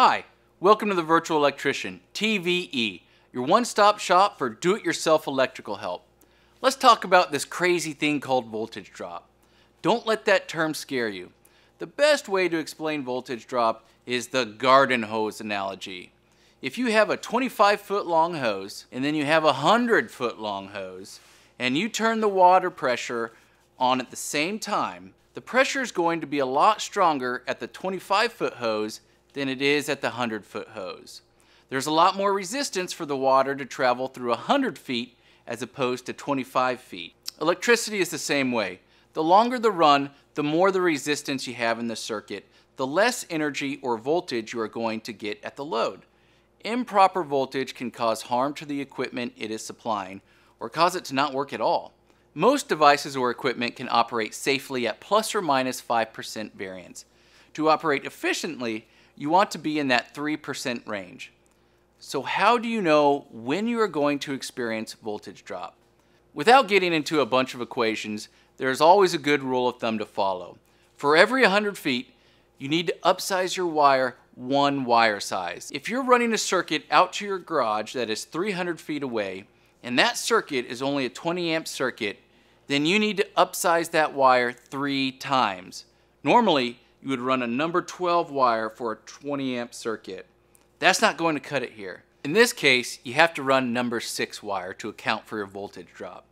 Hi, welcome to the Virtual Electrician, TVE, your one-stop shop for do-it-yourself electrical help. Let's talk about this crazy thing called voltage drop. Don't let that term scare you. The best way to explain voltage drop is the garden hose analogy. If you have a 25 foot long hose and then you have a 100 foot long hose and you turn the water pressure on at the same time, the pressure is going to be a lot stronger at the 25 foot hose than it is at the 100 foot hose. There's a lot more resistance for the water to travel through 100 feet as opposed to 25 feet. Electricity is the same way. The longer the run, the more the resistance you have in the circuit, the less energy or voltage you are going to get at the load. Improper voltage can cause harm to the equipment it is supplying or cause it to not work at all. Most devices or equipment can operate safely at plus or minus 5% variance. To operate efficiently, you want to be in that 3% range. So how do you know when you are going to experience voltage drop? Without getting into a bunch of equations, there is always a good rule of thumb to follow. For every 100 feet, you need to upsize your wire one wire size. If you're running a circuit out to your garage that is 300 feet away, and that circuit is only a 20 amp circuit, then you need to upsize that wire three times. Normally, you would run a number 12 wire for a 20 amp circuit. That's not going to cut it here. In this case, you have to run number 6 wire to account for your voltage drop.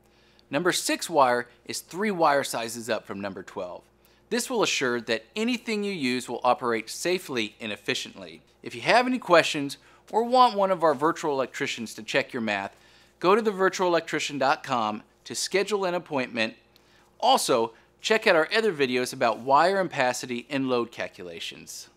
Number 6 wire is three wire sizes up from number 12. This will assure that anything you use will operate safely and efficiently. If you have any questions or want one of our virtual electricians to check your math, go to thevirtualelectrician.com to schedule an appointment. Also, check out our other videos about wire ampacity and load calculations.